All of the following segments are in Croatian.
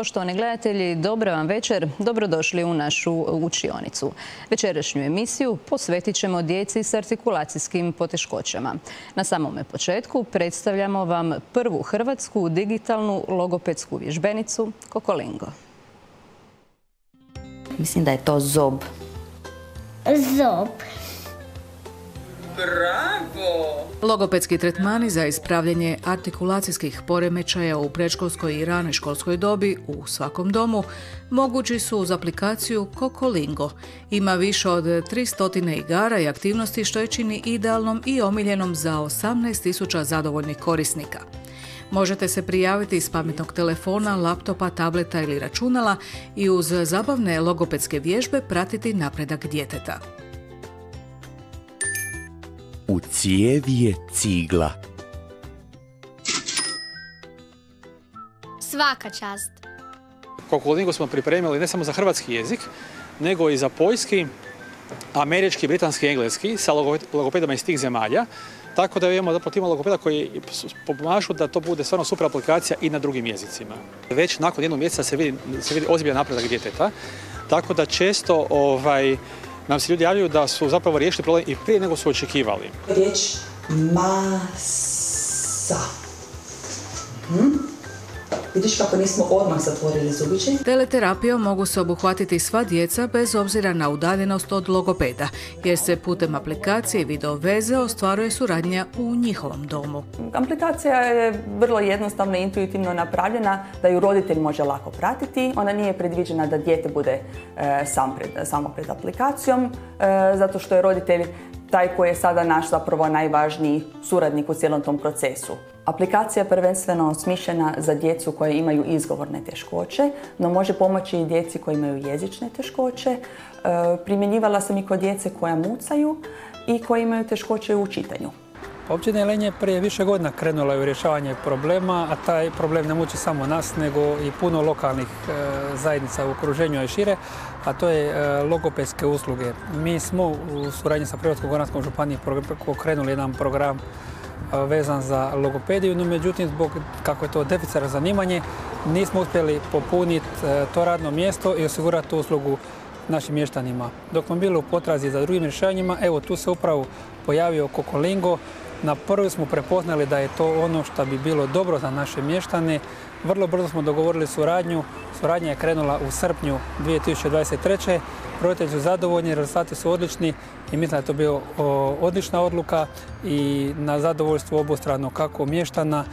Poštovani gledatelji, dobro vam večer. Dobrodošli u našu učionicu. Večerašnju emisiju posvetit ćemo djeci s artikulacijskim poteškoćama. Na samome početku predstavljamo vam prvu hrvatsku digitalnu logopedsku vježbenicu Kokolingo. Mislim da je to zob. Zob. Bravo! Logopedski tretmani za ispravljanje artikulacijskih poremećaja u predškolskoj i ranoj školskoj dobi u svakom domu mogući su uz aplikaciju Kokolingo. Ima više od 300 igara i aktivnosti što je čini idealnom i omiljenom za 18.000 zadovoljnih korisnika. Možete se prijaviti iz pametnog telefona, laptopa, tableta ili računala i uz zabavne logopedske vježbe pratiti napredak djeteta. U cijevi je cigla. Svaka čast. Kokolingo smo pripremili ne samo za hrvatski jezik, nego i za poljski, američki, britanski, engleski sa logopedama iz tih zemalja. Tako da imamo zapravo tima logopeda koji pomažu da to bude stvarno super aplikacija i na drugim jezicima. Već nakon jednog mjeseca se vidi, se vidi ozbiljan napredak djeteta, tako da često ovaj, nam se ljudi javljaju da su zapravo riješili problem i prije nego su očekivali. Riječ masa. Hm? Vidiš kako nismo odmah zatvorili zubići? Teleterapijom mogu se obuhvatiti sva djeca bez obzira na udaljenost od logopeda, jer se putem aplikacije i video veze ostvaruje suradnja u njihovom domu. Aplikacija je vrlo jednostavno i intuitivno napravljena da ju roditelj može lako pratiti. Ona nije predviđena da dijete bude e, sam pred, samo pred aplikacijom, e, zato što je roditelj taj koji je sada naš zapravo najvažniji suradnik u cijelom tom procesu. Aplikacija je prvenstveno smišljena za djecu koje imaju izgovorne teškoće, no može pomoći i djeci koji imaju jezične teškoće. E, primjenjivala sam i kod djece koja mucaju i koji imaju teškoće u čitanju. Općina Jelenje prije više godina krenula je u rješavanje problema, a taj problem ne muči samo nas, nego i puno lokalnih e, zajednica u okruženju i šire, a to je e, logopedske usluge. Mi smo u suradnji sa Privatsko-Goranskom županijom pokrenuli jedan program vezan za logopediju, no međutim zbog kako je to deficitno zanimanje nismo uspjeli popuniti e, to radno mjesto i osigurati tu uslugu našim mještanima. Dok smo bili u potrazi za drugim rješenjima, evo tu se upravo pojavio Kokolingo. Na prvi smo prepoznali da je to ono što bi bilo dobro za naše mještane. Vrlo brzo smo dogovorili suradnju. Suradnja je krenula u srpnju 2023. Roditelji su zadovoljni, rezultati su odlični i mislim da je to bio odlična odluka i na zadovoljstvo obostrano kako mještana,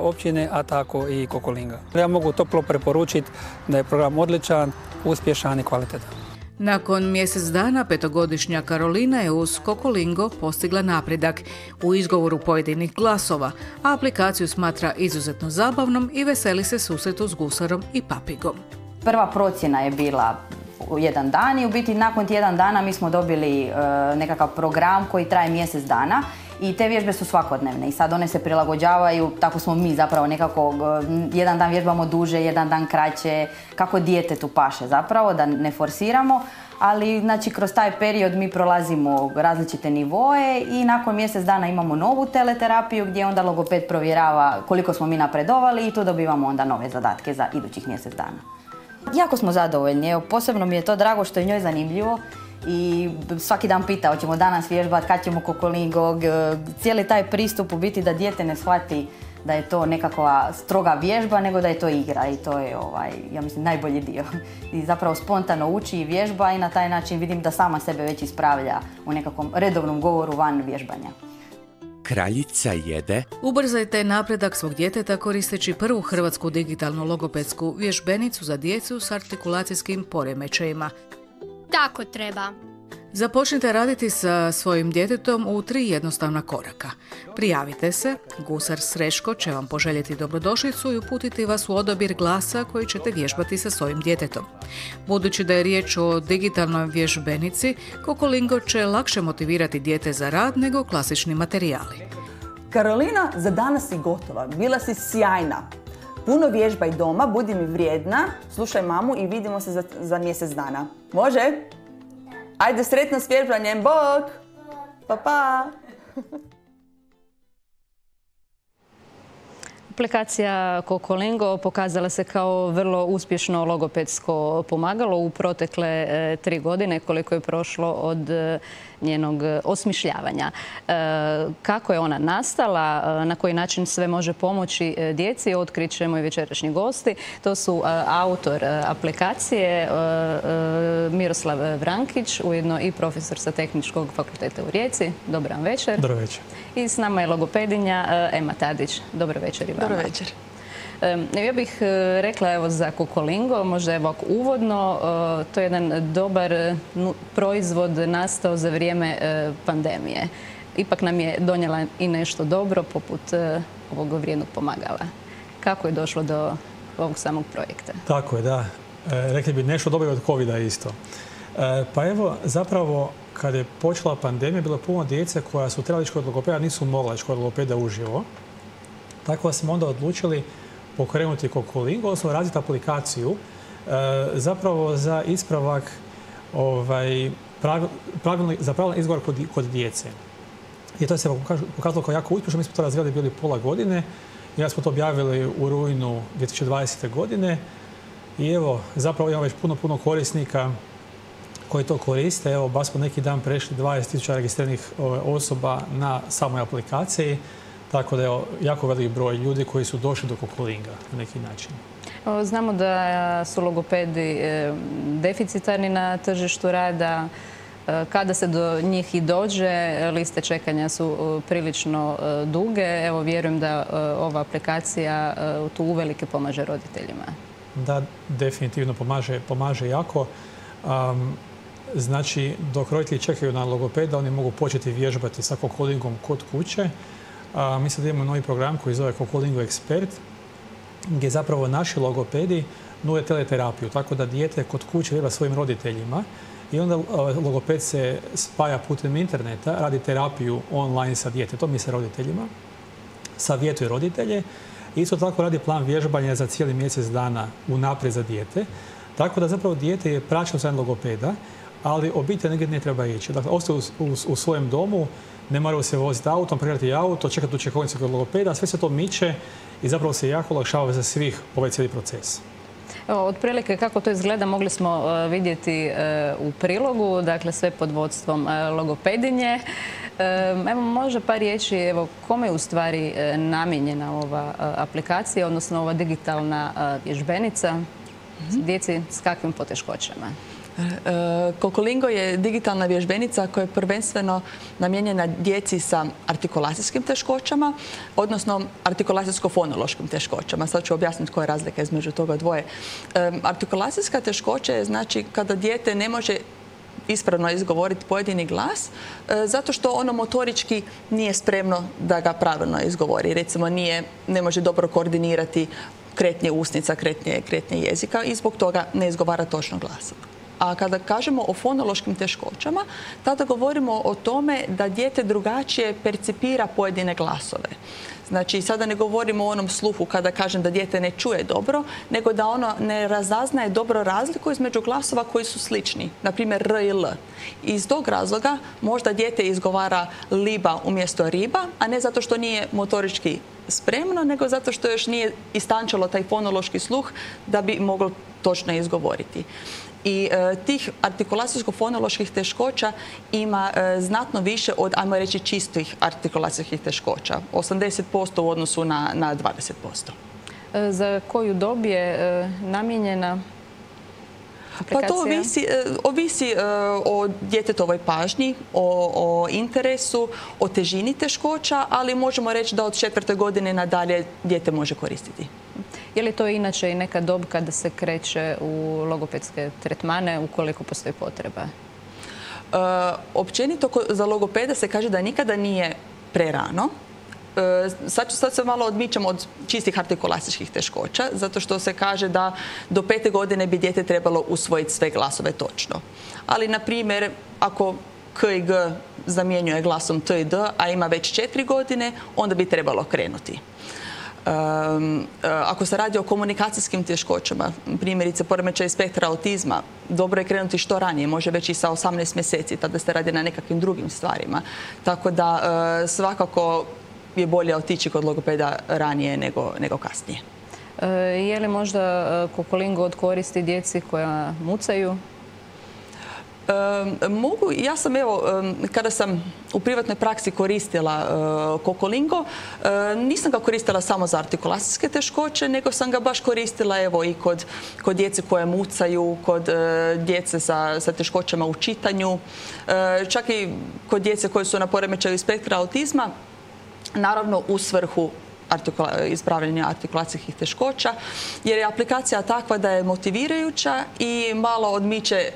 općine, a tako i Kokolinga. Ja mogu toplo preporučiti da je program odličan, uspješan i kvalitetan. Nakon mjesec dana petogodišnja Karolina je uz Kokolingo postigla napredak u izgovoru pojedinih glasova, a aplikaciju smatra izuzetno zabavnom i veseli se susretu s gusarom i papigom. Prva procjena je bila jedan dan i u biti nakon tjedan dana mi smo dobili e, nekakav program koji traje mjesec dana i te vježbe su svakodnevne i sad one se prilagođavaju, tako smo mi zapravo nekako, jedan dan vježbamo duže, jedan dan kraće, kako tu paše zapravo, da ne forsiramo, ali znači kroz taj period mi prolazimo različite nivoje i nakon mjesec dana imamo novu teleterapiju gdje onda logoped provjerava koliko smo mi napredovali i tu dobivamo onda nove zadatke za idućih mjesec dana. Jako smo zadovoljni, posebno mi je to drago što je njoj zanimljivo i svaki dan pita hoćemo danas vježbati, kad ćemo kokolingog, cijeli taj pristup u biti da dijete ne shvati da je to nekakva stroga vježba, nego da je to igra i to je, ovaj, ja mislim, najbolji dio. I zapravo spontano uči i vježba i na taj način vidim da sama sebe već ispravlja u nekakvom redovnom govoru van vježbanja kraljica jede. Ubrzajte napredak svog djeteta koristeći prvu hrvatsku digitalnu logopedsku vježbenicu za djecu s artikulacijskim poremećajima. Tako treba. Započnite raditi sa svojim djetetom u tri jednostavna koraka. Prijavite se, gusar Sreško će vam poželjeti dobrodošlicu i uputiti vas u odabir glasa koji ćete vježbati sa svojim djetetom. Budući da je riječ o digitalnoj vježbenici, Kokolingo će lakše motivirati dijete za rad nego klasični materijali. Karolina, za danas si gotova. Bila si sjajna. Puno vježbaj doma, budi mi vrijedna, slušaj mamu i vidimo se za, za mjesec dana. Može? Ajde, sretno s vježbanjem, bok! Pa pa! Aplikacija Kokolingo pokazala se kao vrlo uspješno logopedsko pomagalo u protekle e, tri godine koliko je prošlo od e, njenog osmišljavanja. E, kako je ona nastala, na koji način sve može pomoći djeci, otkrićemo i večerašnji gosti. To su autor aplikacije Miroslav Vrankić, ujedno i profesor sa Tehničkog fakulteta u Rijeci. Dobar vam večer. Dobro večer. I s nama je logopedinja Ema Tadić. Dobro večer i vama. Dobro večer. Ja bih e, rekla evo za Kokolingo, možda evo uvodno, e, to je jedan dobar proizvod nastao za vrijeme e, pandemije. Ipak nam je donijela i nešto dobro poput ovog vrijednog pomagala. Kako je došlo do ovog samog projekta? Tako je, da. Rekli bi nešto dobro od covid isto. Pa evo, zapravo, kad je počela pandemija, bilo puno djece koja su trebali kod logopeda, nisu mogla ići kod logopeda uživo. Tako da smo onda odlučili pokrenuti Kokolingo, odnosno razviti aplikaciju e, zapravo za ispravak ovaj, za pravilan izgovor kod, djece. I to se pokazalo kao jako uspješno. Mi smo to razvijali bili pola godine. I ja smo to objavili u rujnu 2020. godine. I evo, zapravo imamo već puno, puno korisnika koji to koriste. Evo, baš smo neki dan prešli 20.000 registriranih osoba na samoj aplikaciji. Tako da je jako velik broj ljudi koji su došli do kokolinga na neki način. Znamo da su logopedi e, deficitarni na tržištu rada. E, kada se do njih i dođe, liste čekanja su e, prilično duge. Evo, vjerujem da ova aplikacija tu uvelike pomaže roditeljima. Da, definitivno pomaže, pomaže jako. znači, dok roditelji čekaju na logopeda, oni mogu početi vježbati sa kokolingom kod kuće mi sad imamo novi program koji zove Kokolingo Expert, gdje zapravo naši logopedi nude teleterapiju, tako da dijete kod kuće vjeba svojim roditeljima i onda logoped se spaja putem interneta, radi terapiju online sa djetetom i sa roditeljima, savjetuje roditelje. Isto tako radi plan vježbanja za cijeli mjesec dana unaprijed za dijete. Tako da zapravo dijete je praćeno sa logopeda, ali obitelj negdje ne treba ići. Dakle, ostaje u svojem domu, ne moraju se voziti autom, pregledati auto, čekati u čekovnici kod logopeda, sve se to miče i zapravo se jako olakšava za svih ovaj cijeli proces. Otprilike kako to izgleda mogli smo e, vidjeti e, u prilogu, dakle sve pod vodstvom e, logopedinje. Evo može par riječi, evo kome je u stvari namijenjena ova aplikacija, odnosno ova digitalna vježbenica, mhm. djeci s kakvim poteškoćama? Kokolingo je digitalna vježbenica koja je prvenstveno namijenjena djeci sa artikulacijskim teškoćama, odnosno artikulacijsko-fonološkim teškoćama. Sad ću objasniti koja je razlika između toga dvoje. Artikulacijska teškoća je znači kada dijete ne može ispravno izgovoriti pojedini glas e, zato što ono motorički nije spremno da ga pravilno izgovori. Recimo nije, ne može dobro koordinirati kretnje usnica, kretnje, kretnje jezika i zbog toga ne izgovara točno glasom. A kada kažemo o fonološkim teškoćama, tada govorimo o tome da dijete drugačije percipira pojedine glasove. Znači, sada ne govorimo o onom sluhu kada kažem da dijete ne čuje dobro, nego da ono ne razaznaje dobro razliku između glasova koji su slični, na primjer R i L. Iz tog razloga možda dijete izgovara liba umjesto riba, a ne zato što nije motorički spremno, nego zato što još nije istančalo taj fonološki sluh da bi moglo točno izgovoriti. I e, tih artikulacijsko-fonoloških teškoća ima e, znatno više od, ajmo reći, čistih artikulacijskih teškoća. 80% u odnosu na, na 20%. E, za koju dob je namijenjena pa to ovisi, ovisi o djetetovoj pažnji, o, o, interesu, o težini teškoća, ali možemo reći da od četvrte godine nadalje dijete može koristiti. Je li to inače i neka dob kada se kreće u logopedske tretmane ukoliko postoji potreba? E, općenito za logopeda se kaže da nikada nije prerano. E, sad, sad se malo odmičemo od čistih artikulacijskih teškoća, zato što se kaže da do pete godine bi dijete trebalo usvojiti sve glasove točno. Ali, na primjer, ako K i G zamjenjuje glasom T i D, a ima već četiri godine, onda bi trebalo krenuti. E, ako se radi o komunikacijskim teškoćama, primjerice poremećaj spektra autizma, dobro je krenuti što ranije, može već i sa 18 mjeseci, tada se radi na nekakvim drugim stvarima. Tako da e, svakako je bolje otići kod logopeda ranije nego, nego kasnije. E, je li možda kokolingo od koristi djeci koja mucaju? Mogu, ja sam evo, kada sam u privatnoj praksi koristila uh, kokolingo, nisam ga koristila samo za artikulacijske teškoće, nego sam ga baš koristila evo i kod, kod djece koje mucaju, kod djece sa, sa teškoćama u čitanju, čak i kod djece koje su na poremećaju spektra autizma, naravno u svrhu ispravljanja artikulacijskih teškoća, jer je aplikacija takva da je motivirajuća i malo odmiče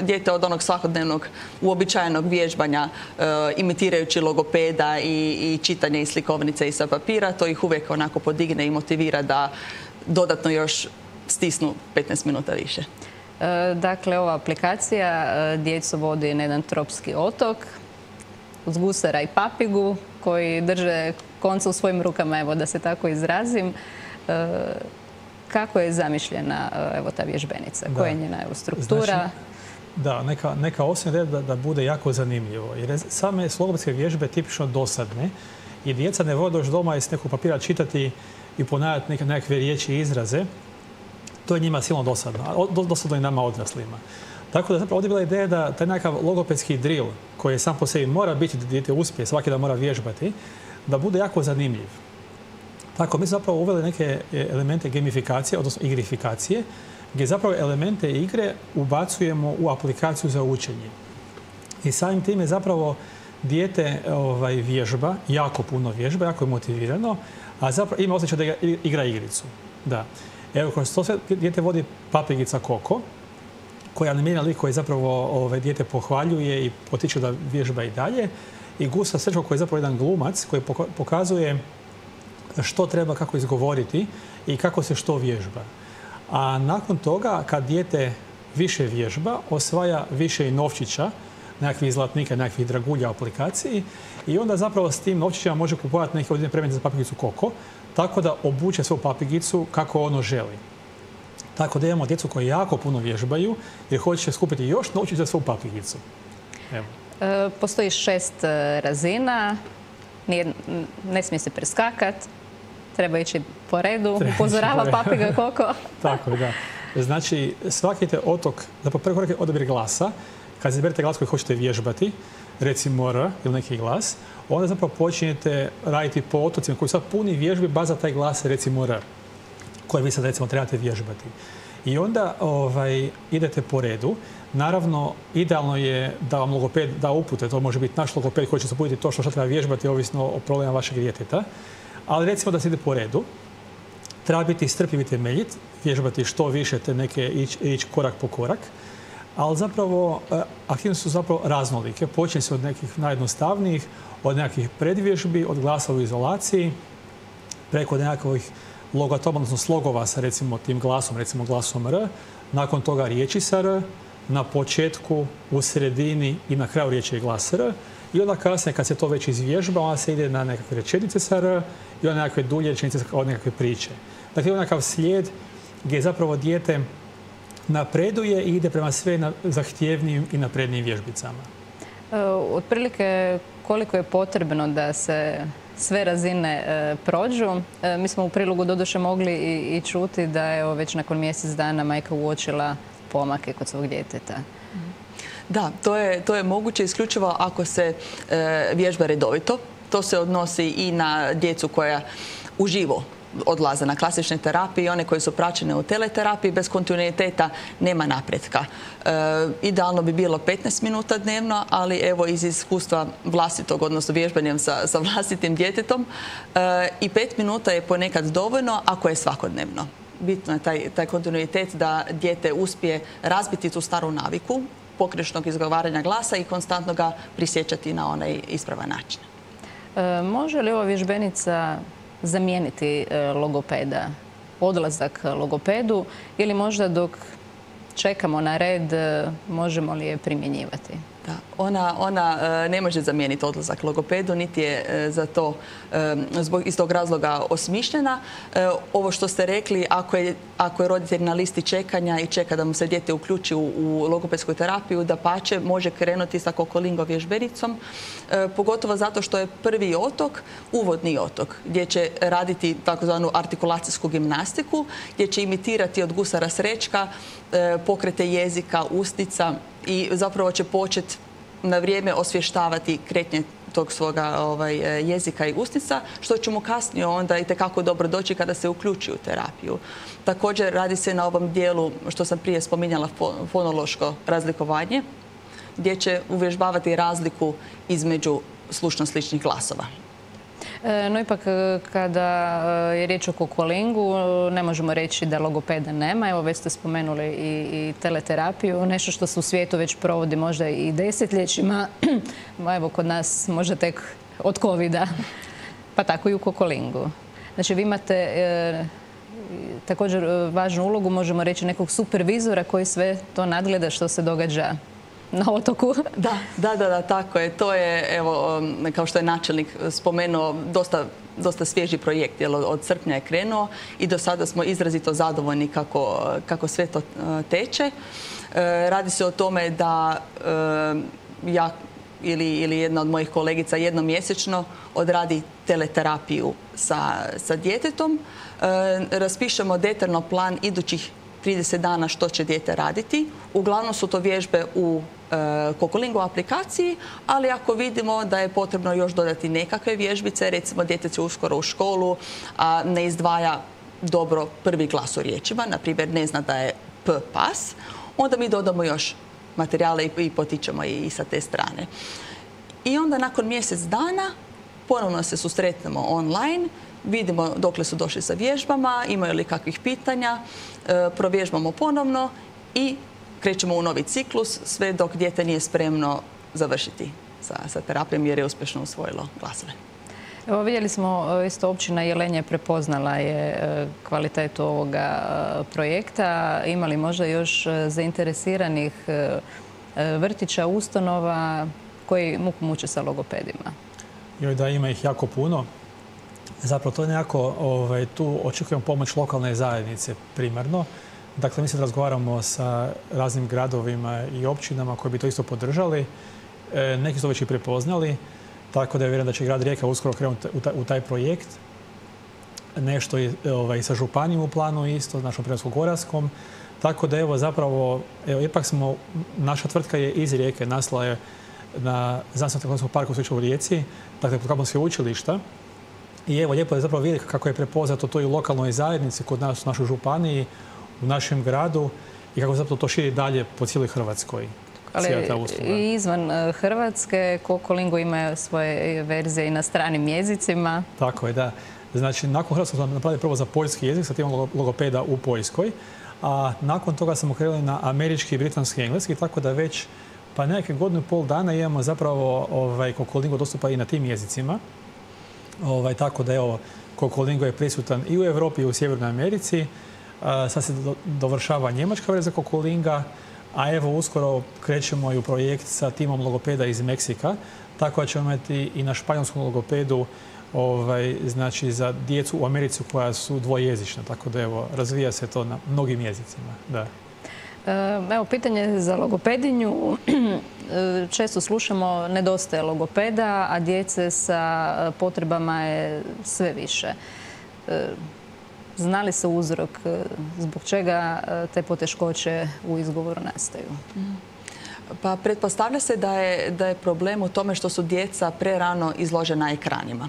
dijete, od onog svakodnevnog uobičajenog vježbanja e, imitirajući logopeda i, i čitanje iz slikovnice i sa papira. To ih uvijek onako podigne i motivira da dodatno još stisnu 15 minuta više. E, dakle, ova aplikacija e, djecu vodi na jedan tropski otok uz gusara i papigu koji drže konca u svojim rukama, evo da se tako izrazim. E, kako je zamišljena e, evo, ta vježbenica? Koja je njena struktura? Znači, da, neka, neka da, da bude jako zanimljivo. Jer same slogopske vježbe tipično dosadne i djeca ne vode doći doma i s nekog papira čitati i ponavljati neke, nekakve riječi i izraze. To je njima silno dosadno. Dosadno i nama odraslima. Tako da zapravo ovdje je bila ideja da taj nekakav logopedski drill koji sam po sebi mora biti da dijete uspije, svaki da mora vježbati, da bude jako zanimljiv. Tako, mi smo zapravo uveli neke e, elemente gamifikacije, odnosno igrifikacije, gdje zapravo elemente igre ubacujemo u aplikaciju za učenje. I samim time zapravo dijete ovaj, vježba, jako puno vježba, jako je motivirano, a zapravo ima osjećaj da igra igricu. Da. Evo, kroz to sve dijete vodi papigica Koko, koja animira lik koji zapravo ovaj, dijete pohvaljuje i potiče da vježba i dalje i Gustav Srčko koji je zapravo jedan glumac koji pokazuje što treba kako izgovoriti i kako se što vježba. A nakon toga, kad dijete više vježba, osvaja više i novčića, nekakvih zlatnika, nekakvih dragulja u aplikaciji i onda zapravo s tim novčićima može kupovati neke odine predmete za papigicu Koko, tako da obuče svoju papigicu kako ono želi. Tako da imamo djecu koji jako puno vježbaju jer hoće skupiti još novčić za svoju papigicu. Evo. E, postoji šest e, razina, ne smije se preskakat, treba ići po redu, upozorava papiga koliko. Tako je, da. Znači, svaki te otok, zapravo prvi korak je odabir glasa. Kad izberete glas koji hoćete vježbati, recimo R ili neki glas, onda zapravo počinjete raditi po otocima koji su sad puni vježbi, baza taj glas recimo R, koje vi sad recimo trebate vježbati. I onda ovaj, idete po redu. Naravno, idealno je da vam logoped da upute. To može biti naš logoped koji će se uputiti to što, treba vježbati ovisno o problemima vašeg djeteta. Ali recimo da se ide po redu. Treba biti strpljiv i temeljit, vježbati što više te neke ići korak po korak. Ali zapravo e, aktivnosti su zapravo raznolike. Počne se od nekih najjednostavnijih, od nekakvih predvježbi, od glasa u izolaciji, preko nekakvih logotoma, odnosno slogova sa recimo tim glasom, recimo glasom R, nakon toga riječi sa R, na početku, u sredini i na kraju riječi je glas R. I onda kasnije kad se to već izvježba, onda se ide na nekakve rečenice sa R i onda nekakve dulje rečenice od nekakve priče. Dakle, nekakav slijed gdje zapravo dijete napreduje i ide prema sve zahtjevnijim i naprednijim vježbicama. E, otprilike koliko je potrebno da se sve razine e, prođu. E, mi smo u prilogu doduše mogli i, čuti da je već nakon mjesec dana majka uočila pomake kod svog djeteta. Da, to je, moguće isključivo ako se e, vježba redovito. To se odnosi i na djecu koja uživo odlaze na klasične terapije i one koje su praćene u teleterapiji bez kontinuiteta nema napretka. E, idealno bi bilo 15 minuta dnevno, ali evo iz iskustva vlastitog, odnosno vježbanjem sa, vlastitim djetetom e, i 5 minuta je ponekad dovoljno ako je svakodnevno. Bitno je taj, taj kontinuitet da dijete uspije razbiti tu staru naviku pokrešnog izgovaranja glasa i konstantno ga prisjećati na onaj ispravan način. E, može li ova vježbenica zamijeniti e, logopeda, odlazak logopedu ili možda dok čekamo na red možemo li je primjenjivati? Da. Ona, ona e, ne može zamijeniti odlazak logopedu, niti je e, za to e, zbog, iz tog razloga osmišljena. Ovo što ste rekli, ako je, ako je roditelj na listi čekanja i čeka da mu se dijete uključi u, logopedsku terapiju, da pače može krenuti sa kokolingo vježbenicom, pogotovo zato što je prvi otok, uvodni otok, gdje će raditi takozvanu artikulacijsku gimnastiku, gdje će imitirati od gusara srećka pokrete jezika, ustica i zapravo će početi na vrijeme osvještavati kretnje tog svoga ovaj, jezika i ustica, što će mu kasnije onda i tekako dobro doći kada se uključi u terapiju. Također radi se na ovom dijelu, što sam prije spominjala, fonološko razlikovanje, gdje će uvježbavati razliku između slušno sličnih glasova. E, no ipak e, kada e, je riječ o kokolingu ne možemo reći da logopeda nema. Evo već ste spomenuli i, teleterapiju, nešto što se u svijetu već provodi možda i desetljećima. Evo kod nas možda tek od covid pa tako i u kokolingu. Znači vi imate također važnu ulogu, možemo reći nekog supervizora koji sve to nadgleda što se događa na otoku. Da, da, da, tako je. To je, evo, um, kao što je načelnik spomenuo, dosta dosta svježi projekt, jer od srpnja je krenuo i do sada smo izrazito zadovoljni kako, kako sve to uh, teče. Uh, radi se o tome da uh, ja ili, ili jedna od mojih kolegica jednomjesečno odradi teleterapiju sa, sa djetetom. Raspišemo detaljno plan idućih 30 dana što će dijete raditi. Uglavnom su to vježbe u E, Kokolingo aplikaciji, ali ako vidimo da je potrebno još dodati nekakve vježbice, recimo dijete će uskoro u školu, a ne izdvaja dobro prvi glas u riječima, na primjer ne zna da je P pas, onda mi dodamo još materijale i potičemo i sa te strane. I onda nakon mjesec dana ponovno se susretnemo online, vidimo dokle su došli sa vježbama, imaju li kakvih pitanja, e, provježbamo ponovno i krećemo u novi ciklus sve dok dijete nije spremno završiti sa, sa terapijom jer je uspješno usvojilo glasove. Evo vidjeli smo e, isto općina Jelenje prepoznala je e, kvalitetu ovoga projekta. Imali možda još zainteresiranih vrtića, ustanova koji muku muče sa logopedima? Joj da ima ih jako puno. Zapravo to je nekako, ovaj, tu očekujemo pomoć lokalne zajednice primarno. Dakle, mi se razgovaramo sa raznim gradovima i općinama koji bi to isto podržali. E, neki su već i prepoznali, tako da je vjerujem da će grad Rijeka uskoro krenuti u taj projekt. Nešto i ovaj, sa županijom u planu isto, s našom Primorsko-Goranskom. Tako da evo zapravo, evo, ipak smo, naša tvrtka je iz Rijeke, nasla je na znanstveno tehnologskom parku u Rijeci, dakle kod učilišta. I evo, lijepo je zapravo vidjeti kako je prepoznato to i u lokalnoj zajednici, kod nas u našoj županiji, u našem gradu i kako zapravo to širi dalje po cijeloj Hrvatskoj. Ali i izvan e, Hrvatske, Kokolingo ima svoje verzije i na stranim jezicima. Tako je, da. Znači, nakon Hrvatskog smo napravili prvo za poljski jezik, sad imamo logopeda u Poljskoj, a nakon toga smo krenuli na američki, britanski i engleski, tako da već pa neke godinu i pol dana imamo zapravo ovaj, Kokolingo dostupa i na tim jezicima. Ovaj, tako da evo, Kokolingo je prisutan i u Europi i u Sjevernoj Americi. Sad se dovršava njemačka verzija Kokolinga, a evo uskoro krećemo i u projekt sa timom logopeda iz Meksika, tako da ćemo imati i na španjolskom logopedu ovaj, znači za djecu u Americi koja su dvojezična, tako da evo razvija se to na mnogim jezicima. Da. E, evo, pitanje za logopedinju. Često slušamo nedostaje logopeda, a djece sa potrebama je sve više. E, Znali se uzrok e, zbog čega e, te poteškoće u izgovoru nastaju? Pa pretpostavlja se da je, da je problem u tome što su djeca prerano izložena ekranima.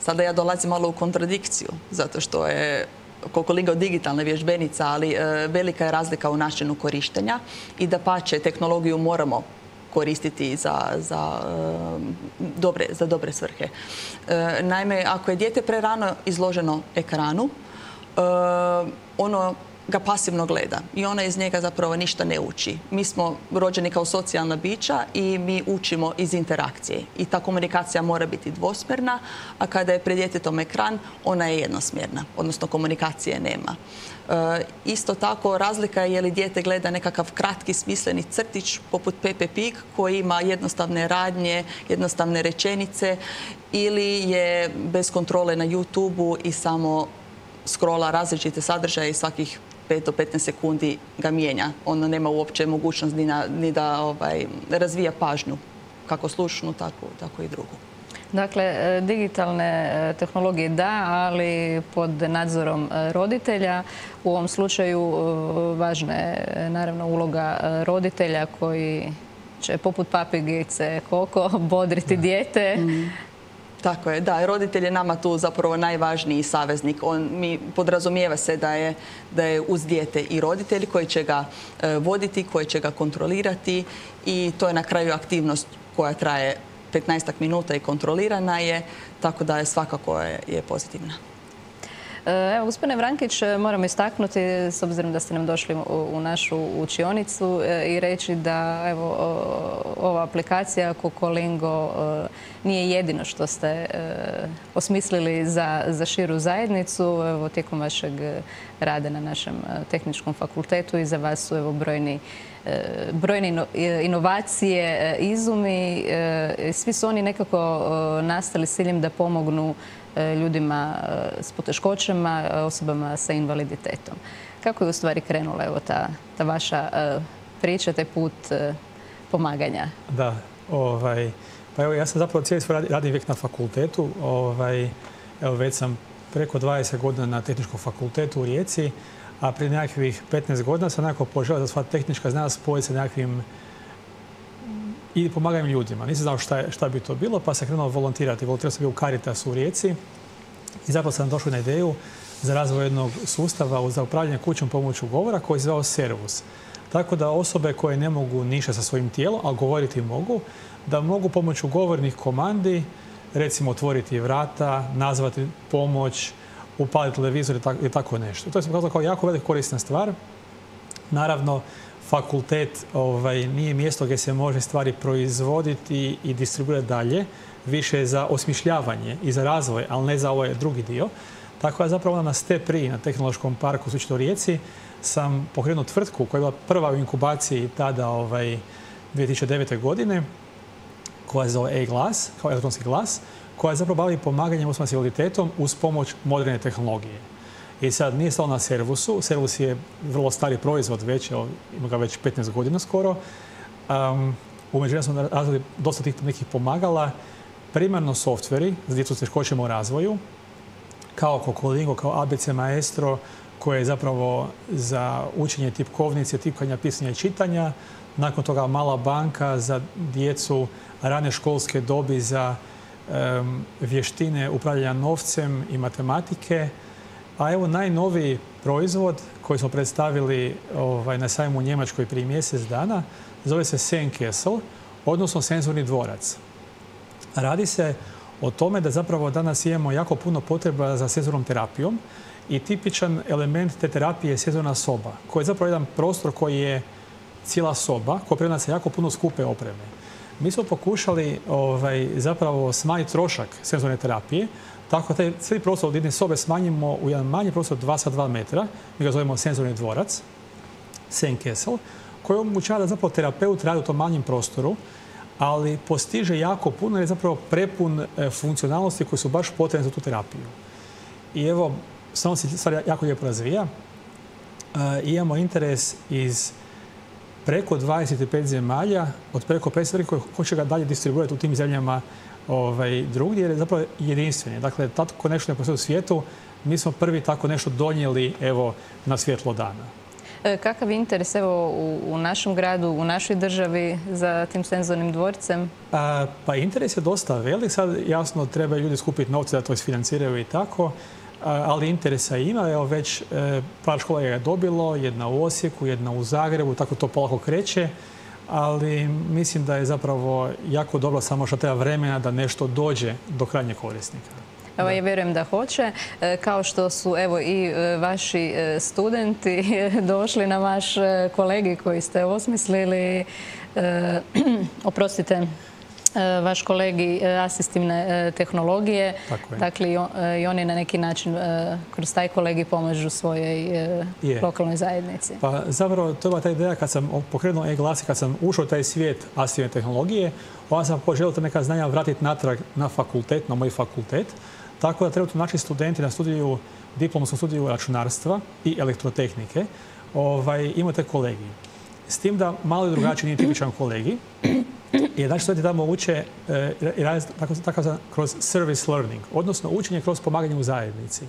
Sada ja dolazim malo u kontradikciju, zato što je koliko liga digitalna vježbenica, ali e, velika je razlika u načinu korištenja i da pače tehnologiju moramo koristiti za, za, dobre, za dobre svrhe. naime, ako je dijete prerano izloženo ekranu, ono ga pasivno gleda i ona iz njega zapravo ništa ne uči. Mi smo rođeni kao socijalna bića i mi učimo iz interakcije i ta komunikacija mora biti dvosmjerna, a kada je pred djetetom ekran, ona je jednosmjerna, odnosno komunikacije nema. E, isto tako razlika je li dijete gleda nekakav kratki smisleni crtić poput Pepe Pig koji ima jednostavne radnje, jednostavne rečenice ili je bez kontrole na YouTube-u i samo scrolla različite sadržaje i svakih 5 do 15 sekundi ga mijenja. Ono nema uopće mogućnost ni, da ovaj, razvija pažnju, kako slušnu, tako, tako i drugu. Dakle, e, digitalne e, tehnologije da, ali pod nadzorom e, roditelja. U ovom slučaju važna je naravno uloga roditelja koji će poput papigice koko bodriti dijete. Mhm. Tako je, da, roditelj je nama tu zapravo najvažniji saveznik. On mi podrazumijeva se da je, da je uz dijete i roditelj koji će ga voditi, koji će ga kontrolirati i to je na kraju aktivnost koja traje 15 minuta i kontrolirana je, tako da je svakako je, pozitivna. E, evo, gospodine Vrankić, moram istaknuti, s obzirom da ste nam došli u našu učionicu e, i reći da ova aplikacija Kokolingo e, nije jedino što ste osmislili za, širu zajednicu. Tijekom vašeg rada na našem tehničkom fakultetu i za vas su evo, brojni brojne inovacije, e, izumi. E, svi su oni nekako e, nastali s ciljem da pomognu ljudima s poteškoćama, osobama sa invaliditetom. Kako je u stvari krenula evo ta, ta vaša priča, taj put pomaganja? Da, ovaj, pa evo ja sam zapravo cijeli svoj radni vijek na fakultetu. Ovaj, evo već sam preko 20 godina na tehničkom fakultetu u Rijeci a prije nekakvih 15 godina sam nekako poželio da sva tehnička znanja spoji sa nekakvim i pomagajem ljudima. Nisam znao šta, bi to bilo, pa sam krenuo volontirati. Volontirao sam bio u Caritasu u Rijeci i zapravo sam došao na ideju za razvoj jednog sustava za upravljanje kućom pomoću govora koji se zvao Servus. Tako da osobe koje ne mogu ništa sa svojim tijelom, a govoriti mogu, da mogu pomoću govornih komandi recimo otvoriti vrata, nazvati pomoć, upaliti televizor i tako nešto. To je pokazalo kao jako velika korisna stvar. Naravno, fakultet ovaj, nije mjesto gdje se može stvari proizvoditi i distribuirati dalje, više je za osmišljavanje i za razvoj, ali ne za ovaj drugi dio. Tako da zapravo na step na Tehnološkom parku u Rijeci sam pokrenuo tvrtku koja je bila prva u inkubaciji tada ovaj, 2009. godine koja se zove e-glas, kao elektronski glas, koja zapravo bavi pomaganjem osobama s invaliditetom uz pomoć moderne tehnologije. I sad nije stalo na Servusu. Servus je vrlo stari proizvod već, ima ga već 15 godina skoro. Um, u međuvremenu smo razvili dosta tih nekih pomagala, primarno softveri za djecu s teškoćama u razvoju, kao Kokolingo, kao ABC Maestro, koje je zapravo za učenje tipkovnice, tipkanja, pisanja i čitanja. Nakon toga mala banka za djecu rane školske dobi za vještine upravljanja novcem i matematike. A evo najnoviji proizvod koji smo predstavili ovaj, na sajmu u Njemačkoj prije mjesec dana zove se Sandcastle, odnosno senzorni dvorac. Radi se o tome da zapravo danas imamo jako puno potreba za senzornom terapijom i tipičan element te terapije je senzorna soba, koja je zapravo jedan prostor koji je cijela soba, koja prenaša jako puno skupe opreme. Mi smo pokušali ovaj, zapravo smanjiti trošak senzorne terapije, tako da cijeli prostor od jedne sobe smanjimo u jedan manji prostor 2 sa 2 metra, mi ga zovemo senzorni dvorac, Sandcastle, koji omogućava da zapravo terapeut radi u tom manjem prostoru, ali postiže jako puno jer je zapravo prepun e, funkcionalnosti koje su baš potrebne za tu terapiju. I evo, samo se stvar jako lijepo razvija. E, imamo interes iz preko 25 zemalja, od preko 50 koji hoće ga dalje distribuirati u tim zemljama ovaj, drugdje, jer je zapravo jedinstven. Dakle, tako nešto ne postoji u svijetu, mi smo prvi tako nešto donijeli evo, na svjetlo dana. E, kakav je interes evo, u, našem gradu, u našoj državi za tim senzornim dvorcem? pa interes je dosta velik. Sad jasno treba ljudi skupiti novce da to isfinanciraju i tako ali interesa ima. Evo već e, par škola je dobilo, jedna u Osijeku, jedna u Zagrebu, tako to polako kreće. Ali mislim da je zapravo jako dobro samo što treba vremena da nešto dođe do krajnjeg korisnika. Evo, ja vjerujem da hoće. E, kao što su evo i e, vaši studenti došli na vaš kolegi koji ste osmislili, oprostite, vaš kolegi asistivne tehnologije. Dakle, i oni na neki način kroz taj kolegi pomažu svojoj lokalnoj zajednici. Pa zapravo to je ta ideja kad sam pokrenuo e-glasi, kad sam ušao u taj svijet asistivne tehnologije, onda sam poželio neka znanja vratiti natrag na fakultet, na moj fakultet. Tako da trenutno naši studenti na studiju, diplomskom studiju računarstva i elektrotehnike ovaj, imate kolegij. S tim da malo drugačiji nije tipičan kolegij. Jer naši studenti tamo uče e, tako, kroz service learning, odnosno učenje kroz pomaganje u zajednici.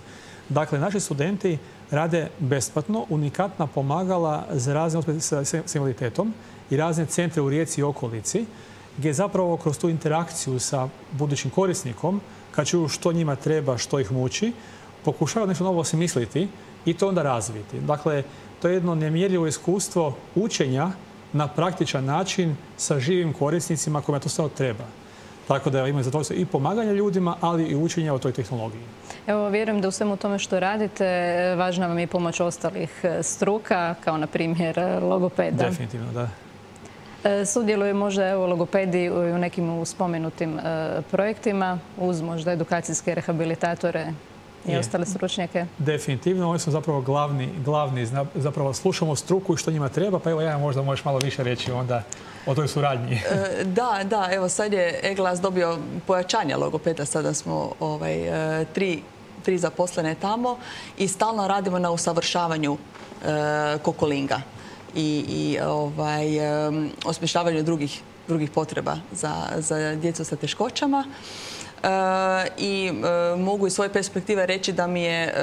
Dakle, naši studenti rade besplatno unikatna pomagala za razne osobe s invaliditetom i razne centre u Rijeci i okolici, gdje zapravo kroz tu interakciju sa budućim korisnikom kad čuju što njima treba, što ih muči, pokušavaju nešto novo osmisliti i to onda razviti. Dakle, to je jedno nemjerljivo iskustvo učenja na praktičan način sa živim korisnicima kojima to sve treba. Tako da imaju zadovoljstvo i pomaganja ljudima, ali i učenja o toj tehnologiji. Evo, vjerujem da u svemu tome što radite, važna vam je pomoć ostalih struka, kao na primjer logopeda. Definitivno, da. E, sudjeluje možda evo, logopedi u nekim spomenutim e, projektima uz možda edukacijske rehabilitatore i ostale stručnjake? Definitivno, oni su zapravo glavni, glavni, zapravo slušamo struku i što njima treba, pa evo ja možda možeš malo više reći onda o toj suradnji. E, da, da, evo sad je e dobio pojačanje logopeda, sada smo ovaj, tri, tri zaposlene tamo i stalno radimo na usavršavanju kokolinga i, i ovaj, osmišljavanju drugih, drugih potreba za, za djecu sa teškoćama. E, I e, mogu iz svoje perspektive reći da mi je e,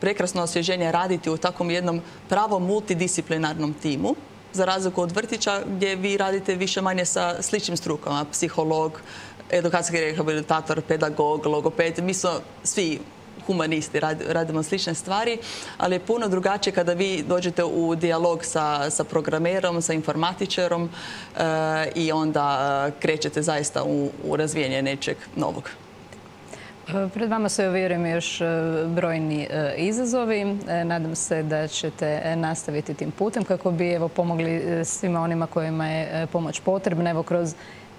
prekrasno osvježenje raditi u takvom jednom pravom multidisciplinarnom timu za razliku od vrtića gdje vi radite više manje sa sličnim strukama, psiholog, edukacijski rehabilitator, pedagog, logoped. Mi smo svi humanisti, radimo slične stvari, ali je puno drugačije kada vi dođete u dijalog sa, sa programerom, sa informatičarom eh, i onda eh, krećete zaista u, u razvijanje nečeg novog. Pred vama se vjerujem još brojni izazovi. Nadam se da ćete nastaviti tim putem kako bi evo, pomogli svima onima kojima je pomoć potrebna evo, kroz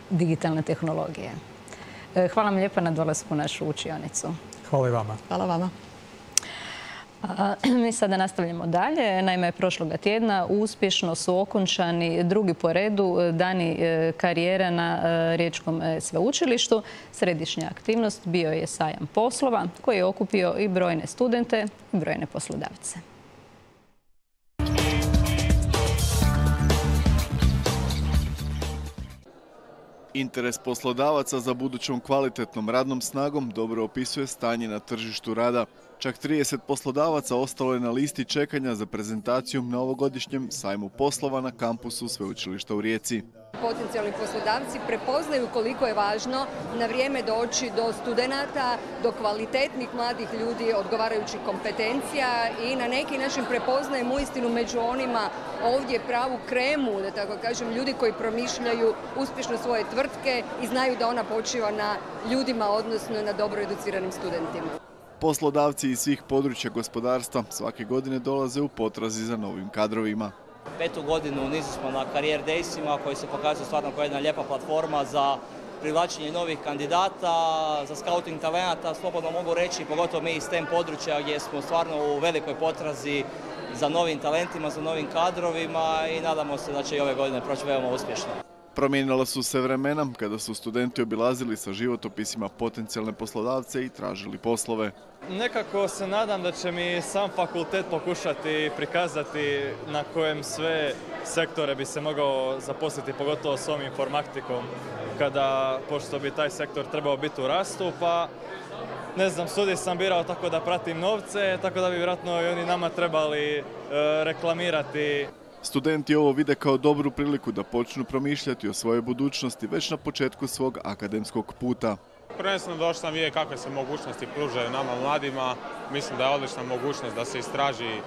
digitalne tehnologije. Hvala vam lijepa na dolasku u našu učionicu. Hvala i vama. Hvala vama. mi sada nastavljamo dalje. Naime, prošloga tjedna uspješno su okončani drugi po redu dani e, karijera na e, Riječkom e, sveučilištu. Središnja aktivnost bio je sajam poslova koji je okupio i brojne studente i brojne poslodavce. Interes poslodavaca za budućom kvalitetnom radnom snagom dobro opisuje stanje na tržištu rada. Čak 30 poslodavaca ostalo je na listi čekanja za prezentaciju na ovogodišnjem sajmu poslova na kampusu Sveučilišta u Rijeci potencijalni poslodavci prepoznaju koliko je važno na vrijeme doći do studenata, do kvalitetnih mladih ljudi, odgovarajućih kompetencija i na neki način prepoznajem uistinu među onima ovdje pravu kremu, da tako kažem, ljudi koji promišljaju uspješno svoje tvrtke i znaju da ona počiva na ljudima, odnosno na dobro educiranim studentima. Poslodavci iz svih područja gospodarstva svake godine dolaze u potrazi za novim kadrovima. Petu godinu nizu smo na Career Daysima koji se pokazuju stvarno kao jedna lijepa platforma za privlačenje novih kandidata, za scouting talenata, slobodno mogu reći, pogotovo mi iz STEM područja gdje smo stvarno u velikoj potrazi za novim talentima, za novim kadrovima i nadamo se da će i ove godine proći veoma uspješno. Promijenila su se vremena kada su studenti obilazili sa životopisima potencijalne poslodavce i tražili poslove. Nekako se nadam da će mi sam fakultet pokušati prikazati na kojem sve sektore bi se mogao zaposliti, pogotovo s ovom informatikom, kada, pošto bi taj sektor trebao biti u rastu, pa ne znam, studij sam birao tako da pratim novce, tako da bi vjerojatno i oni nama trebali e, reklamirati Studenti ovo vide kao dobru priliku da počnu promišljati o svojoj budućnosti već na početku svog akademskog puta. Prvenstveno došao sam vidjeti kakve se mogućnosti pružaju nama mladima. Mislim da je odlična mogućnost da se istraži e,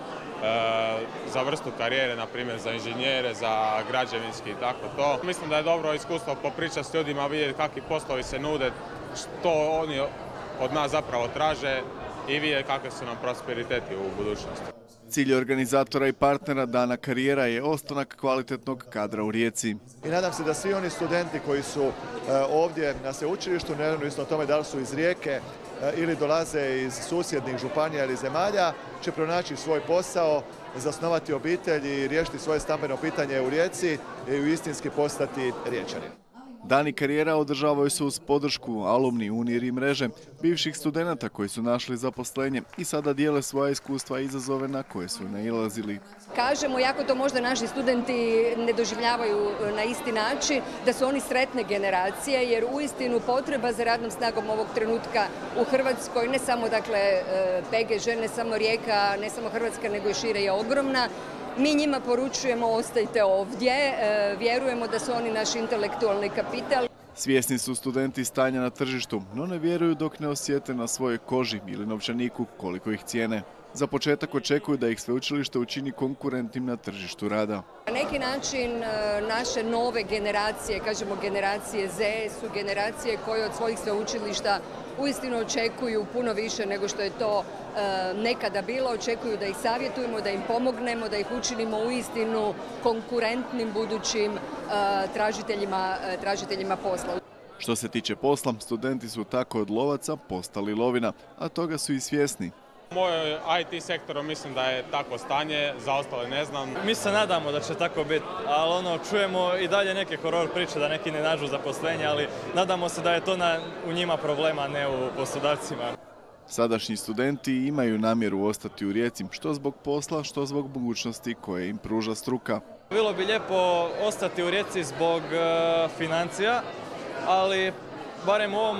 za vrstu karijere, na primjer za inženjere, za građevinski i tako to. Mislim da je dobro iskustvo popričati s ljudima, vidjeti kakvi poslovi se nude, što oni od nas zapravo traže i vide kakve su nam prosperiteti u budućnosti. Cilj organizatora i partnera Dana karijera je ostanak kvalitetnog kadra u Rijeci. I nadam se da svi oni studenti koji su e, ovdje na sveučilištu, neovisno o tome da li su iz Rijeke e, ili dolaze iz susjednih županija ili zemalja, će pronaći svoj posao, zasnovati obitelj i riješiti svoje stambeno pitanje u Rijeci i istinski postati riječani. Dani karijera održavaju se uz podršku alumni unijeri i mreže bivših studenata koji su našli zaposlenje i sada dijele svoja iskustva i izazove na koje su nailazili. Kažemo, jako to možda naši studenti ne doživljavaju na isti način, da su oni sretne generacije, jer uistinu potreba za radnom snagom ovog trenutka u Hrvatskoj, ne samo dakle PGŽ, ne samo Rijeka, ne samo Hrvatska, nego i šire je ogromna. Mi njima poručujemo ostajte ovdje, e, vjerujemo da su oni naš intelektualni kapital. Svjesni su studenti stanja na tržištu, no ne vjeruju dok ne osjete na svojoj koži ili novčaniku koliko ih cijene. Za početak očekuju da ih sveučilište učini konkurentnim na tržištu rada. Na neki način e, naše nove generacije, kažemo generacije Z, su generacije koje od svojih sveučilišta uistinu očekuju puno više nego što je to nekada bilo. Očekuju da ih savjetujemo, da im pomognemo, da ih učinimo uistinu konkurentnim budućim e, tražiteljima, tražiteljima posla. Što se tiče posla, studenti su tako od lovaca postali lovina, a toga su i svjesni. Moj IT sektoru mislim da je tako stanje, za ostale ne znam. Mi se nadamo da će tako biti, ali ono, čujemo i dalje neke horor priče da neki ne nađu zaposlenje, ali nadamo se da je to na, u njima problema, ne u poslodavcima. Sadašnji studenti imaju namjeru ostati u Rijeci, što zbog posla, što zbog mogućnosti koje im pruža struka. Bilo bi lijepo ostati u Rijeci zbog uh, financija, ali barem u ovom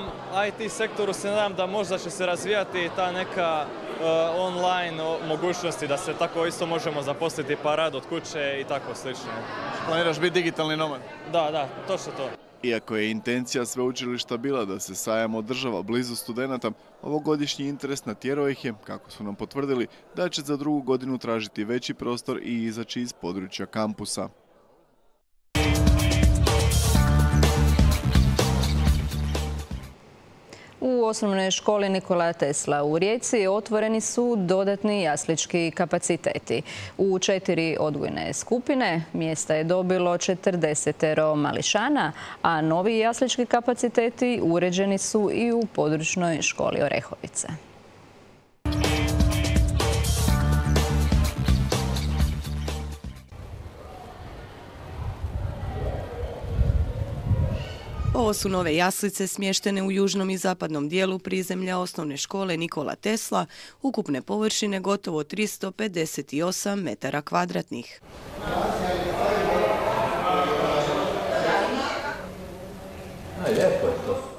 IT sektoru se nadam da možda će se razvijati ta neka uh, online mogućnosti da se tako isto možemo zaposliti pa rad od kuće i tako slično. Planiraš biti digitalni nomad? Da, da, točno to. Iako je intencija sveučilišta bila da se sajam održava blizu studenata, ovogodišnji interes natjerao ih je, kako su nam potvrdili, da će za drugu godinu tražiti veći prostor i izaći iz područja kampusa. U osnovnoj školi Nikola Tesla u Rijeci otvoreni su dodatni jaslički kapaciteti. U četiri odgojne skupine mjesta je dobilo 40 mališana, a novi jaslički kapaciteti uređeni su i u područnoj školi Orehovice. Ovo su nove jaslice smještene u južnom i zapadnom dijelu prizemlja osnovne škole Nikola Tesla, ukupne površine gotovo 358 metara kvadratnih. Lijepo je to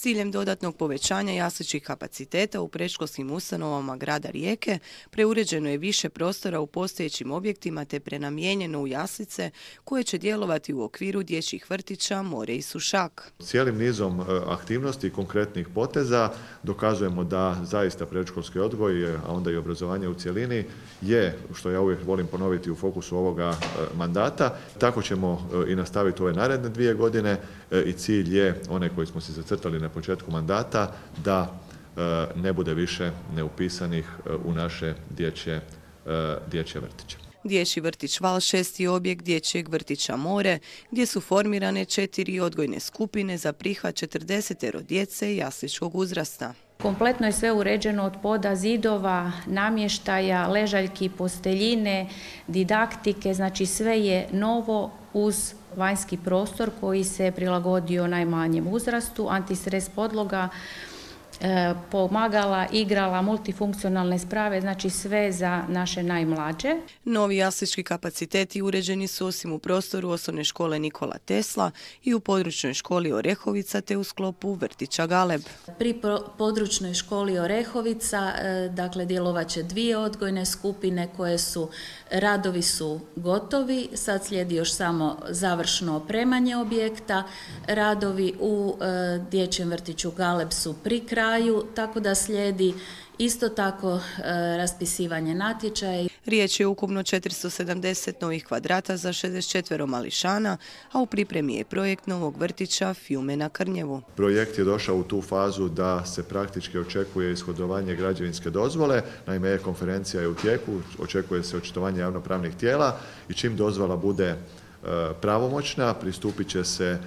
ciljem dodatnog povećanja jasličkih kapaciteta u predškolskim ustanovama grada Rijeke preuređeno je više prostora u postojećim objektima te prenamijenjeno u jaslice koje će djelovati u okviru dječjih vrtića More i Sušak. Cijelim nizom e, aktivnosti i konkretnih poteza dokazujemo da zaista predškolski odgoj, a onda i obrazovanje u cjelini je, što ja uvijek volim ponoviti u fokusu ovoga e, mandata. Tako ćemo e, i nastaviti ove naredne dvije godine i cilj je, one koji smo si zacrtali na početku mandata da e, ne bude više neupisanih e, u naše dječje, e, dječje vrtiće. Dječji vrtić Val šesti objekt dječjeg vrtića More, gdje su formirane četiri odgojne skupine za prihvat 40 djece jasličkog uzrasta. Kompletno je sve uređeno od poda zidova, namještaja, ležaljki, posteljine, didaktike, znači sve je novo uz vanjski prostor koji se prilagodio najmanjem uzrastu, antistres podloga, pomagala, igrala, multifunkcionalne sprave, znači sve za naše najmlađe. Novi jaslički kapaciteti uređeni su osim u prostoru osnovne škole Nikola Tesla i u područnoj školi Orehovica te u sklopu vrtića Galeb. Pri područnoj školi Orehovica e, dakle djelovat će dvije odgojne skupine koje su radovi su gotovi, sad slijedi još samo završno opremanje objekta, radovi u e, dječjem vrtiću Galeb su pri kraju, tako da slijedi isto tako e, raspisivanje natječaja. Riječ je ukupno 470 novih kvadrata za 64 mališana, a u pripremi je projekt novog vrtića Fiume na Krnjevu. Projekt je došao u tu fazu da se praktički očekuje ishodovanje građevinske dozvole. Naime, e-konferencija je u tijeku, očekuje se očitovanje javnopravnih tijela i čim dozvola bude e, pravomoćna, pristupit će se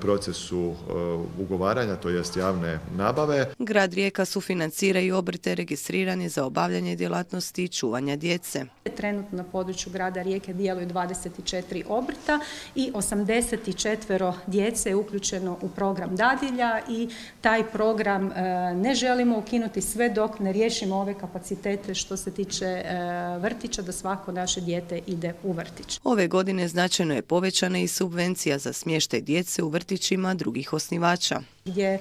procesu e, ugovaranja, to jest javne nabave. Grad Rijeka sufinancira i obrte registrirane za obavljanje djelatnosti i čuvanja djece. Trenutno na području grada Rijeke djeluju 24 obrta i 84 djece je uključeno u program dadilja i taj program e, ne želimo ukinuti sve dok ne riješimo ove kapacitete što se tiče vrtića da svako naše dijete ide u vrtić. Ove godine značajno je povećana i subvencija za smještaj djece u vrtićima drugih osnivača gdje e,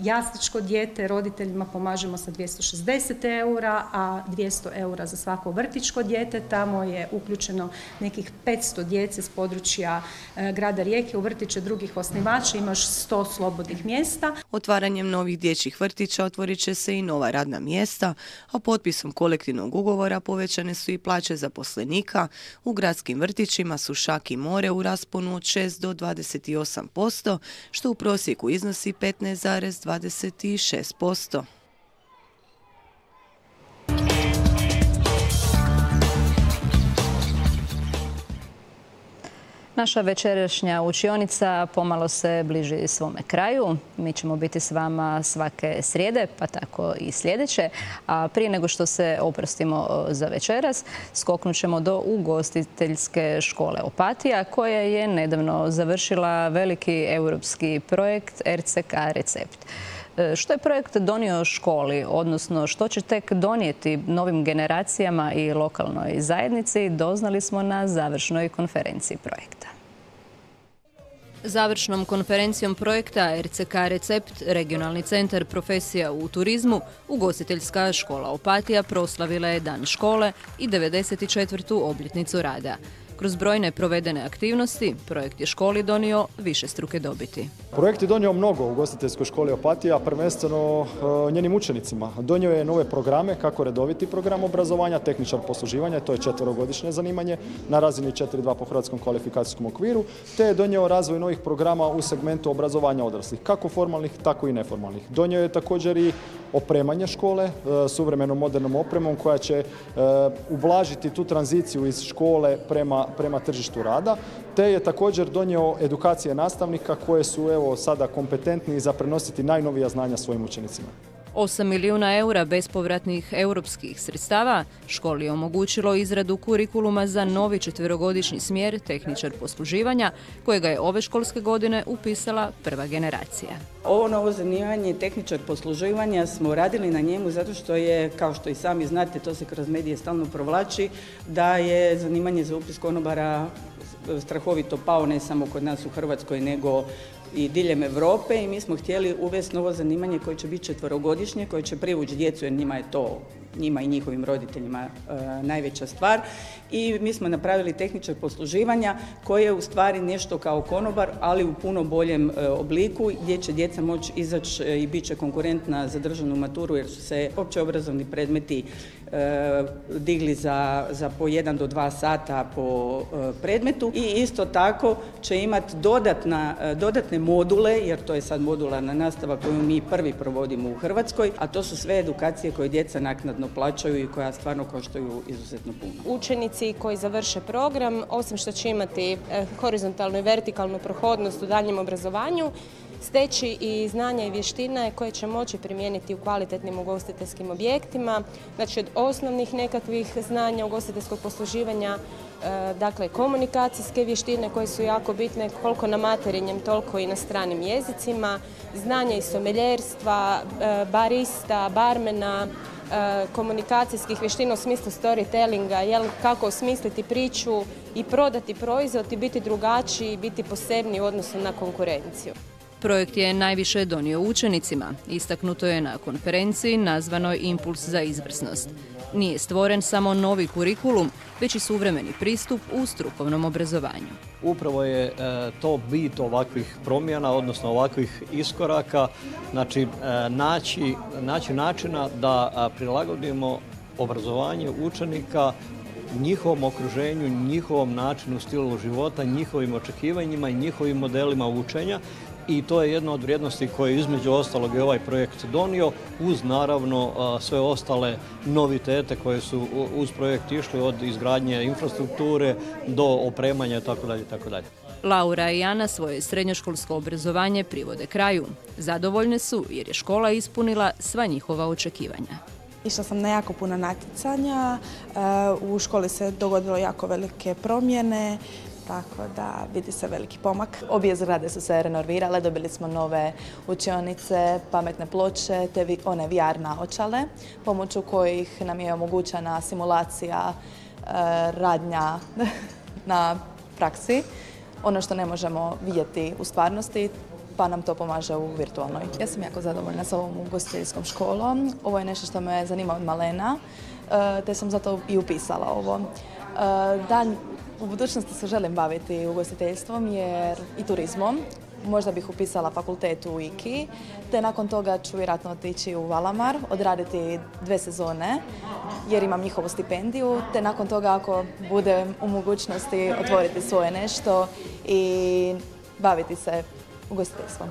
jasličko dijete roditeljima pomažemo sa 260 eura, a 200 eura za svako vrtičko dijete. Tamo je uključeno nekih 500 djece s područja e, grada Rijeke u vrtiće drugih osnivača, imaš 100 slobodnih mjesta. Otvaranjem novih dječjih vrtića otvorit će se i nova radna mjesta, a potpisom kolektivnog ugovora povećane su i plaće zaposlenika. U gradskim vrtićima su šak i more u rasponu od 6 do 28%, što u prosjeku iznosi iznosi 15,26%. Naša večerašnja učionica pomalo se bliži svome kraju. Mi ćemo biti s vama svake srijede, pa tako i sljedeće. A prije nego što se oprostimo za večeras, skoknut ćemo do ugostiteljske škole Opatija, koja je nedavno završila veliki europski projekt RCK Recept. E, što je projekt donio školi, odnosno što će tek donijeti novim generacijama i lokalnoj zajednici, doznali smo na završnoj konferenciji projekta. Završnom konferencijom projekta RCK Recept, regionalni centar profesija u turizmu, ugostiteljska škola Opatija proslavila je dan škole i 94. obljetnicu rada. Kroz brojne provedene aktivnosti, projekt je školi donio više struke dobiti. Projekt je donio mnogo u ugostiteljskoj školi Opatija, prvenstveno e, njenim učenicima. Donio je nove programe, kako redoviti program obrazovanja, tehničar posluživanja, to je četverogodišnje zanimanje, na razini 4.2 po Hrvatskom kvalifikacijskom okviru, te je donio razvoj novih programa u segmentu obrazovanja odraslih, kako formalnih, tako i neformalnih. Donio je također i opremanje škole e, suvremenom modernom opremom koja će e, ublažiti tu tranziciju iz škole prema, prema tržištu rada, te je također donio edukacije nastavnika koje su evo sada kompetentni za prenositi najnovija znanja svojim učenicima. 8 milijuna eura bespovratnih europskih sredstava školi je omogućilo izradu kurikuluma za novi četverogodišnji smjer tehničar posluživanja, kojega je ove školske godine upisala prva generacija. Ovo novo zanimanje tehničar posluživanja smo radili na njemu zato što je, kao što i sami znate, to se kroz medije stalno provlači, da je zanimanje za upis konobara strahovito pao ne samo kod nas u Hrvatskoj nego i diljem Europe i mi smo htjeli uvesti novo zanimanje koje će biti četverogodišnje, koje će privući djecu jer njima je to njima i njihovim roditeljima e, najveća stvar. I mi smo napravili tehničar posluživanja koje je u stvari nešto kao konobar, ali u puno boljem e, obliku gdje će djeca moći izaći e, i bit će konkurentna za državnu maturu jer su se opće obrazovni predmeti digli za, za po jedan do dva sata po predmetu i isto tako će imati dodatne module, jer to je sad modularna nastava koju mi prvi provodimo u Hrvatskoj, a to su sve edukacije koje djeca naknadno plaćaju i koja stvarno koštaju izuzetno puno. Učenici koji završe program, osim što će imati horizontalnu i vertikalnu prohodnost u daljem obrazovanju, steći i znanja i vještine koje će moći primijeniti u kvalitetnim ugostiteljskim objektima, znači od osnovnih nekakvih znanja ugostiteljskog posluživanja, eh, dakle komunikacijske vještine koje su jako bitne koliko na materinjem, toliko i na stranim jezicima, znanja i someljerstva, eh, barista, barmena, E, komunikacijskih vještina u smislu storytellinga, jel, kako osmisliti priču i prodati proizvod i biti drugačiji biti posebni u odnosu na konkurenciju. Projekt je najviše donio učenicima. Istaknuto je na konferenciji nazvanoj Impuls za izvrsnost. Nije stvoren samo novi kurikulum, već i suvremeni pristup u strukovnom obrazovanju. Upravo je e, to bit ovakvih promjena, odnosno ovakvih iskoraka, znači e, naći, naći načina da prilagodimo obrazovanje učenika njihovom okruženju, njihovom načinu stilu života, njihovim očekivanjima i njihovim modelima učenja i to je jedna od vrijednosti koje između ostalog je ovaj projekt donio uz naravno sve ostale novitete koje su uz projekt išli od izgradnje infrastrukture do opremanja itd. dalje. Laura i Ana svoje srednjoškolsko obrazovanje privode kraju. Zadovoljne su jer je škola ispunila sva njihova očekivanja. Išla sam na jako puno natjecanja, u školi se dogodilo jako velike promjene, tako da vidi se veliki pomak. Obje zgrade su se renovirale, dobili smo nove učionice, pametne ploče te one VR naočale, pomoću kojih nam je omogućena simulacija e, radnja na praksi. Ono što ne možemo vidjeti u stvarnosti, pa nam to pomaže u virtualnoj. Ja sam jako zadovoljna sa ovom ugostiteljskom školom. Ovo je nešto što me zanima od malena, e, te sam zato i upisala ovo. E, u budućnosti se želim baviti ugostiteljstvom jer i turizmom. Možda bih upisala fakultet u IKI, te nakon toga ću vjerojatno otići u Valamar, odraditi dve sezone jer imam njihovu stipendiju, te nakon toga ako budem u mogućnosti otvoriti svoje nešto i baviti se ugostiteljstvom.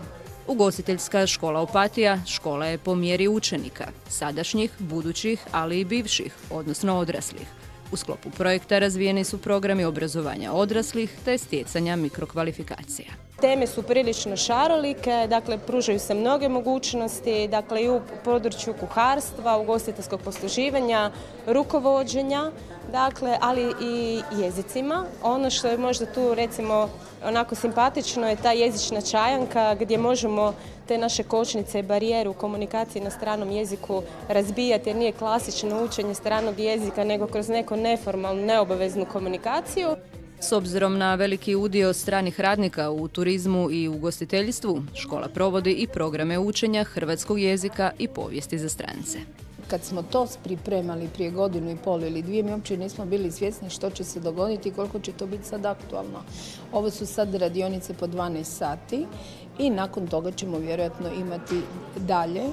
Ugostiteljska škola Opatija škola je po mjeri učenika, sadašnjih, budućih, ali i bivših, odnosno odraslih. U sklopu projekta razvijeni su programi obrazovanja odraslih te stjecanja mikrokvalifikacija. Teme su prilično šarolike, dakle pružaju se mnoge mogućnosti, dakle i u području kuharstva, ugostiteljskog posluživanja, rukovođenja, dakle, ali i jezicima. Ono što je možda tu recimo onako simpatično je ta jezična čajanka gdje možemo te naše kočnice i barijere u komunikaciji na stranom jeziku razbijati jer nije klasično učenje stranog jezika nego kroz neko neformalnu, neobaveznu komunikaciju. S obzirom na veliki udio stranih radnika u turizmu i ugostiteljstvu, škola provodi i programe učenja hrvatskog jezika i povijesti za strance. Kad smo to pripremali prije godinu i pol ili dvije, mi uopće nismo bili svjesni što će se dogoditi i koliko će to biti sad aktualno. Ovo su sad radionice po 12 sati i nakon toga ćemo vjerojatno imati dalje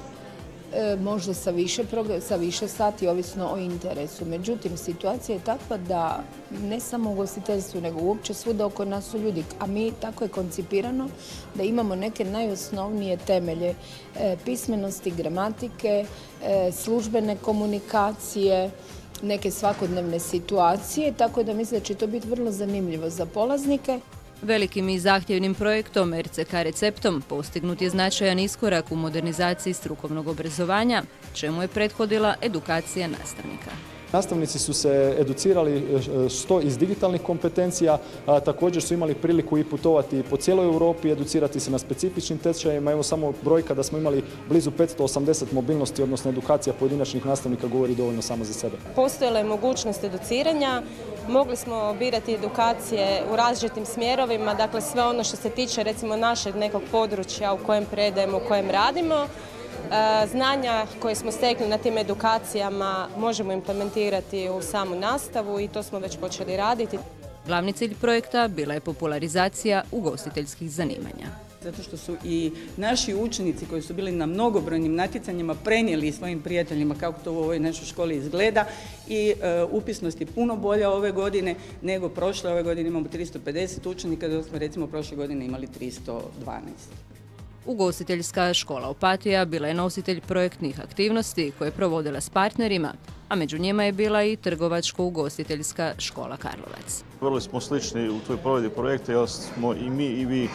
možda sa više, sa više sati, ovisno o interesu. Međutim, situacija je takva da ne samo u ugostiteljstvu, nego uopće svuda oko nas su ljudi, a mi tako je koncipirano da imamo neke najosnovnije temelje e, pismenosti, gramatike, e, službene komunikacije, neke svakodnevne situacije, tako da mislim da će to biti vrlo zanimljivo za polaznike. Velikim i zahtjevnim projektom RCK receptom postignut je značajan iskorak u modernizaciji strukovnog obrazovanja, čemu je prethodila edukacija nastavnika. Nastavnici su se educirali e, što iz digitalnih kompetencija, također su imali priliku i putovati po cijeloj Europi, educirati se na specifičnim tečajima. Evo samo brojka da smo imali blizu 580 mobilnosti, odnosno edukacija pojedinačnih nastavnika govori dovoljno samo za sebe. Postojala je mogućnost educiranja, mogli smo birati edukacije u različitim smjerovima, dakle sve ono što se tiče recimo našeg nekog područja u kojem predajemo, u kojem radimo. E, znanja koje smo stekli na tim edukacijama možemo implementirati u samu nastavu i to smo već počeli raditi. Glavni cilj projekta bila je popularizacija ugostiteljskih zanimanja. Zato što su i naši učenici koji su bili na mnogobrojnim natjecanjima prenijeli svojim prijateljima kako to u ovoj našoj školi izgleda i e, upisnost je puno bolja ove godine nego prošle. Ove godine imamo 350 učenika dok smo recimo prošle godine imali 312. Ugostiteljska škola Opatija bila je nositelj projektnih aktivnosti koje je provodila s partnerima, a među njima je bila i trgovačko-ugostiteljska škola Karlovac. Vrlo smo slični u toj provedbi projekta jer smo i mi i vi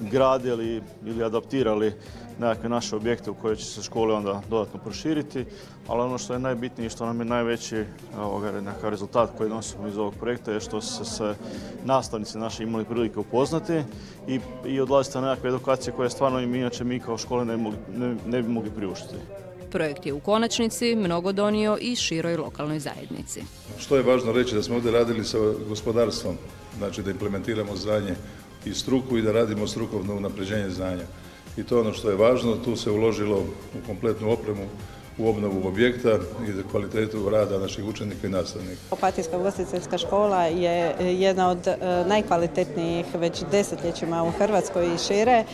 gradili ili adaptirali nekakve naše objekte u koje će se škole onda dodatno proširiti, ali ono što je najbitnije i što nam je najveći nekakav rezultat koji nosimo iz ovog projekta je što su se nastavnici naši imali prilike upoznati i, i odlaziti na nekakve edukacije koje stvarno im inače mi kao škole ne, ne bi mogli priuštiti. Projekt je u konačnici mnogo donio i široj lokalnoj zajednici. Što je važno reći da smo ovdje radili sa gospodarstvom, znači da implementiramo znanje i struku i da radimo strukovno unapređenje znanja. I to je ono što je važno, tu se uložilo u kompletnu opremu u obnovu objekta i za kvalitetu rada naših učenika i nastavnika. Opatijska ugostiteljska škola je jedna od e, najkvalitetnijih već desetljećima u Hrvatskoj i šire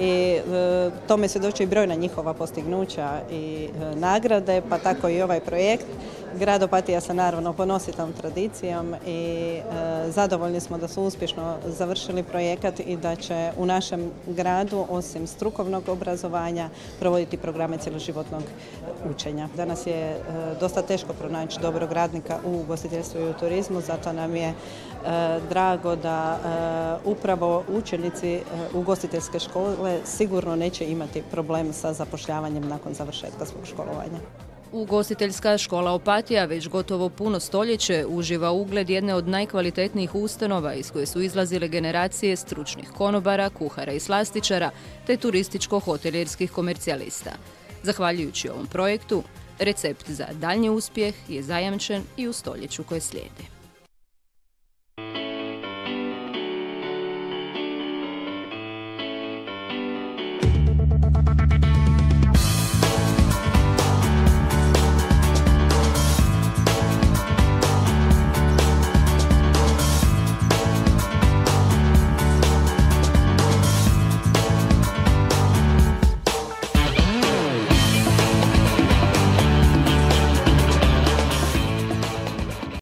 i e, tome se doći i brojna njihova postignuća i nagrade, pa tako i ovaj projekt Grad Opatija se naravno ponosi tom tradicijom i e, zadovoljni smo da su uspješno završili projekat i da će u našem gradu osim strukovnog obrazovanja provoditi programe cjeloživotnog učenja. Danas je e, dosta teško pronaći dobrog radnika u ugostiteljstvu i u turizmu, zato nam je e, drago da upravo učenici ugostiteljske škole sigurno neće imati problem sa zapošljavanjem nakon završetka svog školovanja. Ugostiteljska škola Opatija već gotovo puno stoljeće uživa ugled jedne od najkvalitetnijih ustanova iz koje su izlazile generacije stručnih konobara, kuhara i slastičara te turističko-hoteljerskih komercijalista. Zahvaljujući ovom projektu, recept za daljnji uspjeh je zajamčen i u stoljeću koje slijedi.